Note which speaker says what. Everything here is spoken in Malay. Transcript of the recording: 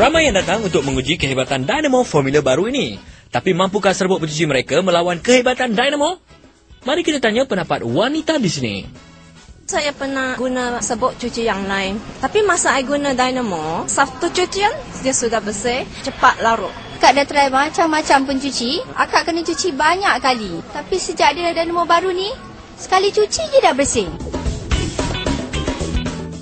Speaker 1: Ramai yang datang untuk menguji kehebatan Dynamo formula baru ini. Tapi mampukah serbuk pencuci mereka melawan kehebatan Dynamo? Mari kita tanya pendapat wanita di sini.
Speaker 2: Saya pernah guna serbuk cuci yang lain. Tapi masa saya guna Dynamo, satu cucian dia sudah bersih, cepat larut.
Speaker 3: Akak dah try macam-macam pencuci. Akak kena cuci banyak kali. Tapi sejak dia ada Dynamo baru ni, sekali cuci je dah bersih.